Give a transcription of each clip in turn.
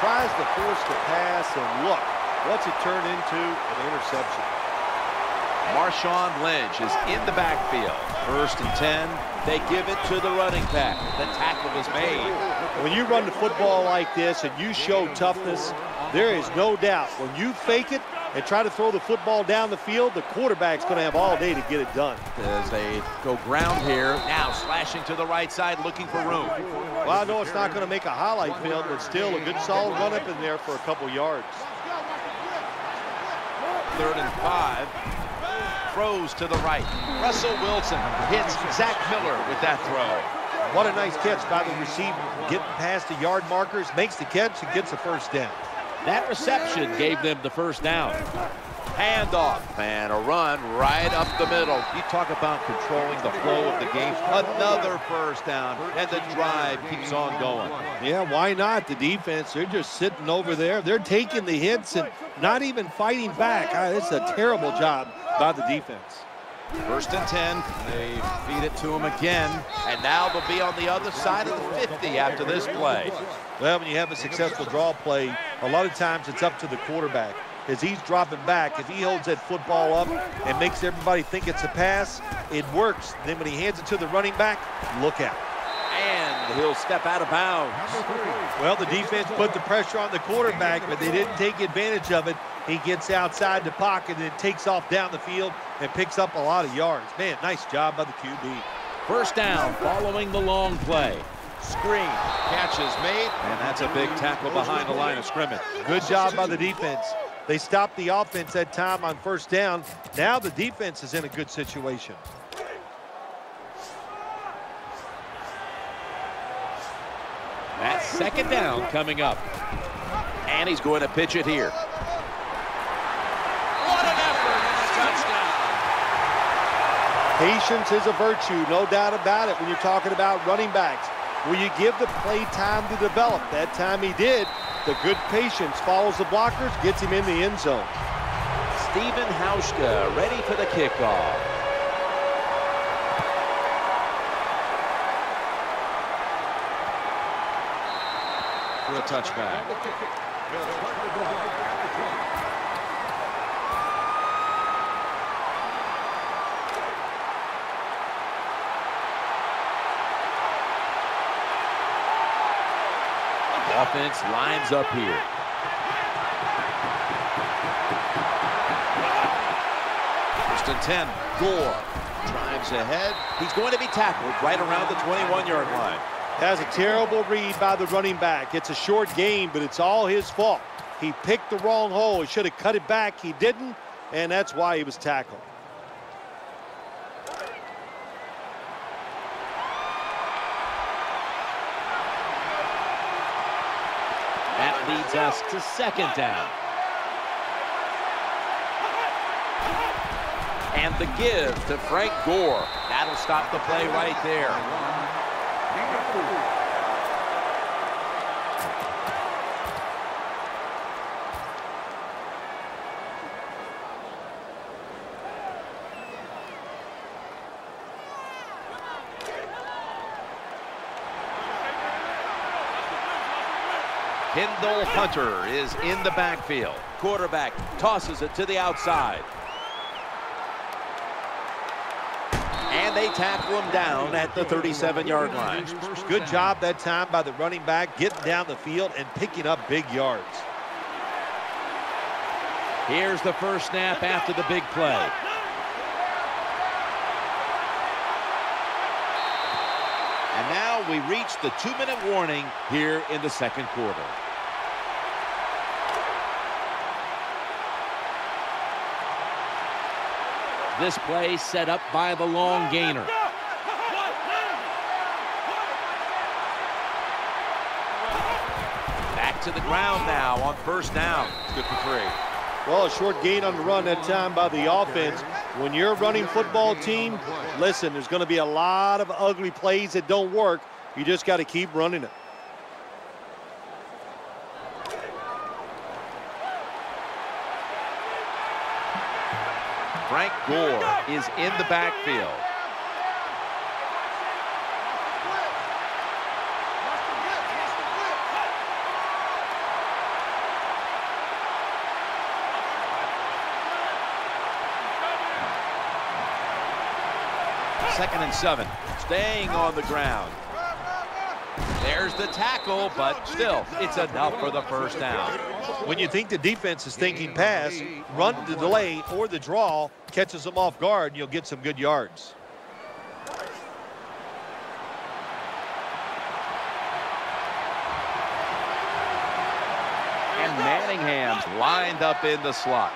tries to force the pass, and look, what's it turn into? An interception. Marshawn Lynch is in the backfield. First and 10. They give it to the running back. The tackle was made. When you run the football like this and you show toughness, there is no doubt when you fake it and try to throw the football down the field, the quarterback's going to have all day to get it done. As they go ground here, now slashing to the right side, looking for room. Well, I know it's not going to make a highlight film, but still a good solid run up in there for a couple yards. Third and five. Throws to the right. Russell Wilson hits Zach Miller with that throw. What a nice catch by the receiver. Getting past the yard markers, makes the catch and gets the first down. That reception gave them the first down. Handoff and a run right up the middle. You talk about controlling the flow of the game. Another first down, and the drive keeps on going. Yeah, why not? The defense, they're just sitting over there. They're taking the hits and not even fighting back. Ah, it's a terrible job by the defense. First and 10. They feed it to him again. And now they'll be on the other side of the 50 after this play. Well, when you have a successful draw play, a lot of times it's up to the quarterback. As he's dropping back, if he holds that football up and makes everybody think it's a pass, it works. Then when he hands it to the running back, look out. And he'll step out of bounds. Well, the defense put the pressure on the quarterback, but they didn't take advantage of it. He gets outside the pocket and then takes off down the field and picks up a lot of yards. Man, nice job by the QB. First down following the long play. Screen. Catch is made, and that's a big tackle behind the line of scrimmage. Good job by the defense. They stopped the offense that time on first down. Now the defense is in a good situation. That second down coming up. And he's going to pitch it here. What an effort and a touchdown. Patience is a virtue, no doubt about it when you're talking about running backs. Will you give the play time to develop? That time he did. The good patience follows the blockers, gets him in the end zone. Stephen Hauschka ready for the kickoff. For a touchback. Offense lines up here. First and 10. Gore drives ahead. He's going to be tackled right around the 21-yard line. That's a terrible read by the running back. It's a short game, but it's all his fault. He picked the wrong hole. He should have cut it back. He didn't, and that's why he was tackled. That leads us to second down. And the give to Frank Gore. That'll stop the play right there. Kendall Hunter is in the backfield. Quarterback tosses it to the outside. And they tackle him down at the 37-yard line. Good job that time by the running back getting down the field and picking up big yards. Here's the first snap after the big play. And now we reach the two-minute warning here in the second quarter. This play set up by the long gainer. Back to the ground now on first down. Good for three. Well, a short gain on the run that time by the offense. When you're a running football team, listen, there's going to be a lot of ugly plays that don't work. You just got to keep running it. Frank Gore is in the backfield. Second and seven. Staying on the ground. There's the tackle, but still, it's enough for the first down. When you think the defense is thinking pass, run the delay or the draw catches them off guard, and you'll get some good yards. And Manningham's lined up in the slot.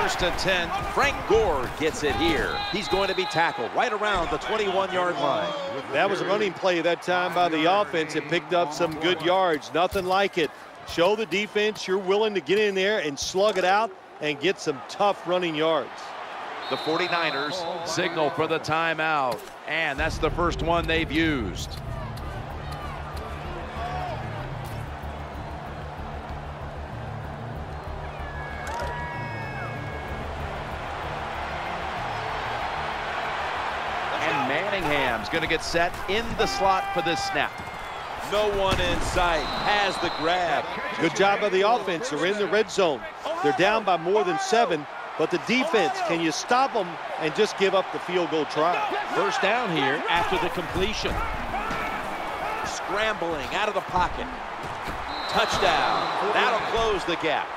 First and 10, Frank Gore gets it here. He's going to be tackled right around the 21-yard line. That was a running play that time by the offense. It picked up some good yards. Nothing like it. Show the defense you're willing to get in there and slug it out and get some tough running yards. The 49ers signal for the timeout, and that's the first one they've used. Going to get set in the slot for this snap. No one in sight has the grab. Good job by the offense. They're in the red zone. They're down by more than seven, but the defense, can you stop them and just give up the field goal try? First down here after the completion. Scrambling out of the pocket. Touchdown. That'll close the gap.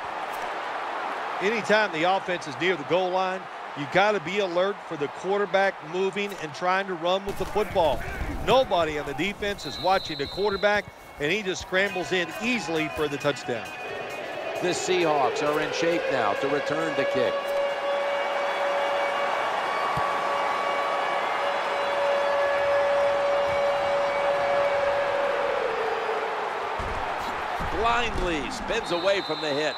Anytime the offense is near the goal line, you got to be alert for the quarterback moving and trying to run with the football. Nobody on the defense is watching the quarterback, and he just scrambles in easily for the touchdown. The Seahawks are in shape now to return the kick. Blindly spins away from the hit.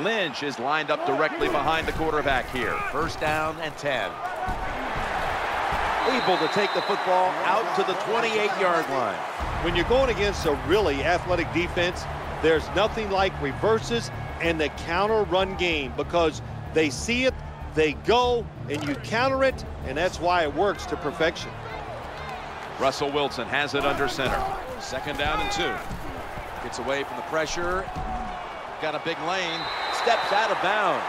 Lynch is lined up directly behind the quarterback here. First down and 10. Able to take the football out to the 28-yard line. When you're going against a really athletic defense, there's nothing like reverses and the counter run game because they see it, they go, and you counter it, and that's why it works to perfection. Russell Wilson has it under center. Second down and two. Gets away from the pressure. Got a big lane. Steps out of bounds.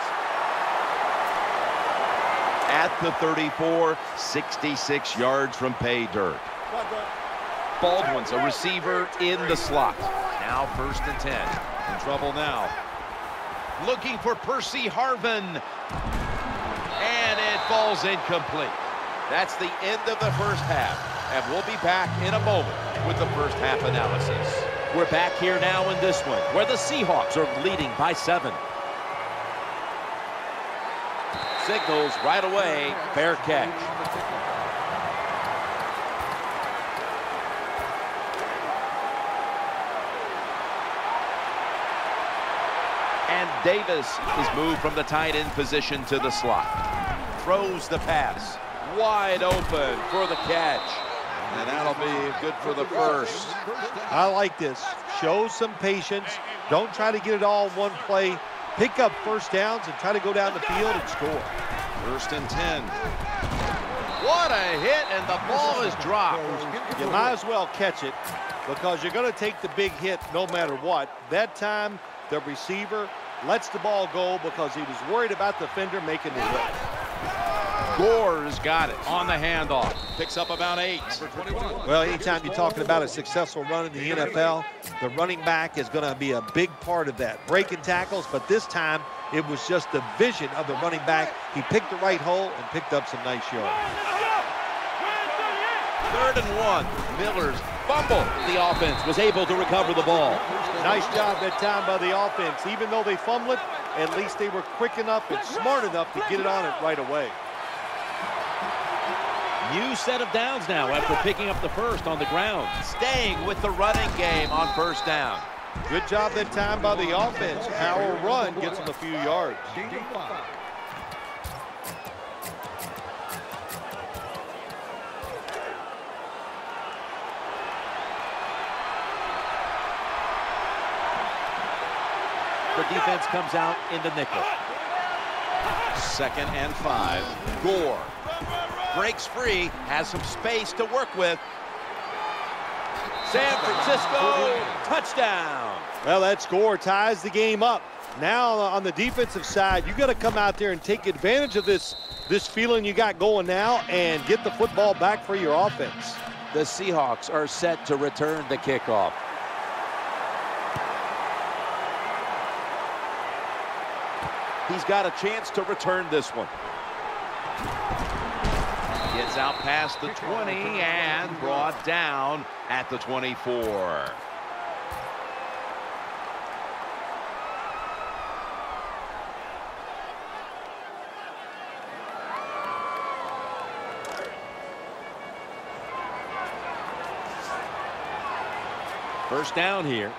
At the 34, 66 yards from pay dirt. Baldwin's a receiver in the slot. Now first and 10. In trouble now. Looking for Percy Harvin. And it falls incomplete. That's the end of the first half. And we'll be back in a moment with the first half analysis. We're back here now in this one, where the Seahawks are leading by seven. Signals right away, fair catch. And Davis is moved from the tight end position to the slot. Throws the pass. Wide open for the catch. And that'll be good for the first. I like this. Show some patience. Don't try to get it all in one play. Pick up first downs and try to go down the field and score. First and 10. What a hit, and the ball is dropped. You might as well catch it because you're going to take the big hit no matter what. That time, the receiver lets the ball go because he was worried about the fender making the hit. Gore's got it on the handoff. Picks up about eight. Well, anytime you're talking about a successful run in the NFL, the running back is going to be a big part of that. Breaking tackles, but this time it was just the vision of the running back. He picked the right hole and picked up some nice yards. Third and one. Miller's fumble. The offense was able to recover the ball. Nice job that time by the offense. Even though they fumbled it, at least they were quick enough and smart enough to get it on it right away. New set of downs now after picking up the first on the ground. Staying with the running game on first down. Good job that time by the offense. Power run gets them a few yards. The defense comes out in the nickel. Second and five. Gore breaks free, has some space to work with. San Francisco, touchdown. Well, that score ties the game up. Now uh, on the defensive side, you got to come out there and take advantage of this, this feeling you got going now and get the football back for your offense. The Seahawks are set to return the kickoff. He's got a chance to return this one. Gets out past the 20 and brought down at the 24. First down here.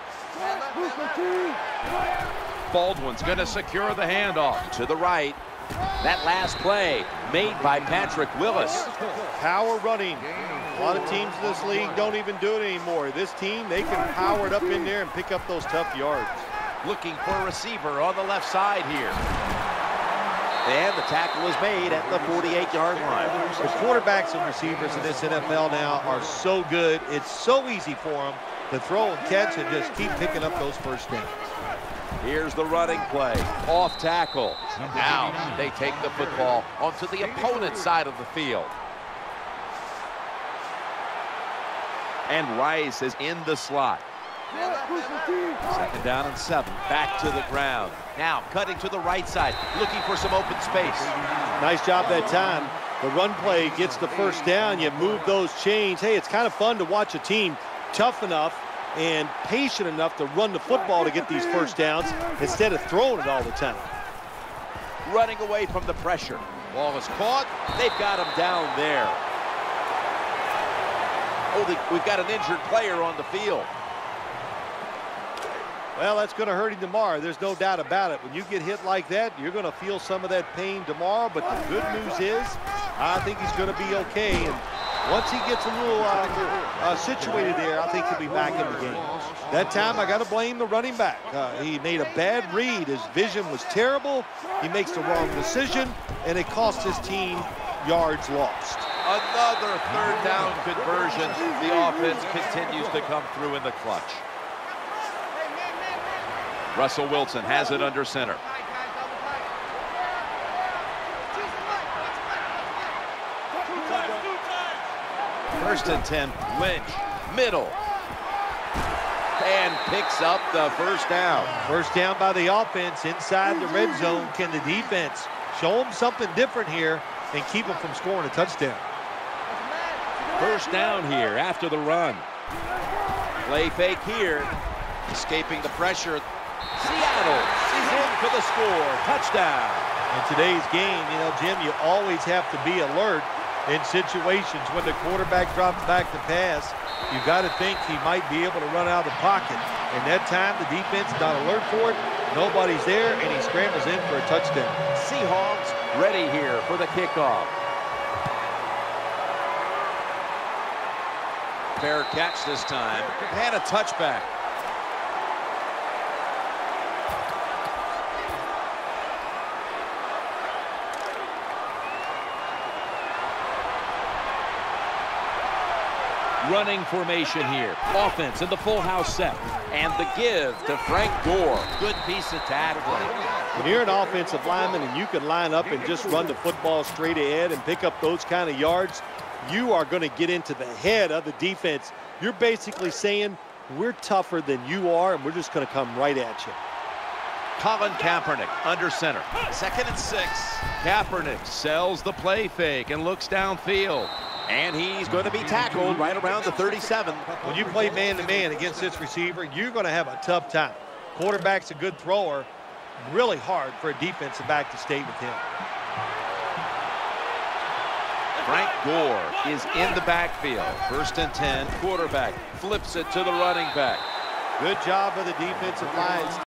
Baldwin's going to secure the handoff to the right. That last play made by Patrick Willis. Power running. A lot of teams in this league don't even do it anymore. This team, they can power it up in there and pick up those tough yards. Looking for a receiver on the left side here. And the tackle is made at the 48-yard line. The quarterbacks and receivers in this NFL now are so good. It's so easy for them to throw and catch and just keep picking up those first downs. Here's the running play. Off tackle. Now they take the football onto the opponent's side of the field. And Rice is in the slot. Second down and seven. Back to the ground. Now cutting to the right side, looking for some open space. Nice job that time. The run play gets the first down. You move those chains. Hey, it's kind of fun to watch a team tough enough and patient enough to run the football to get these first downs instead of throwing it all the time. Running away from the pressure. Ball is caught. They've got him down there. Oh, we've got an injured player on the field. Well, that's going to hurt him tomorrow. There's no doubt about it. When you get hit like that, you're going to feel some of that pain tomorrow. But the good news is, I think he's going to be okay. And once he gets a little uh, uh, situated there, I think he'll be back in the game. That time, I got to blame the running back. Uh, he made a bad read. His vision was terrible. He makes the wrong decision, and it cost his team yards lost. Another third down conversion. The offense continues to come through in the clutch. Russell Wilson has it under center. First and 10, Lynch, middle. And picks up the first down. First down by the offense inside the red zone. Can the defense show them something different here and keep them from scoring a touchdown? First down here after the run. Play fake here. Escaping the pressure. Seattle is in for the score. Touchdown. In today's game, you know, Jim, you always have to be alert in situations when the quarterback drops back to pass. You got to think he might be able to run out of the pocket. And that time, the defense not alert for it. Nobody's there, and he scrambles in for a touchdown. Seahawks ready here for the kickoff. Fair catch this time, and a touchback. Running formation here. Offense in the full house set. And the give to Frank Gore. Good piece of tackling. When you're an offensive lineman and you can line up and just run the football straight ahead and pick up those kind of yards, you are going to get into the head of the defense. You're basically saying, we're tougher than you are, and we're just going to come right at you. Colin Kaepernick under center. Second and six. Kaepernick sells the play fake and looks downfield. And he's going to be tackled right around the 37. When you play man-to-man -man against this receiver, you're going to have a tough time. Quarterback's a good thrower. Really hard for a defensive back to stay with him. Frank Gore is in the backfield. First and 10, quarterback flips it to the running back. Good job of the defensive line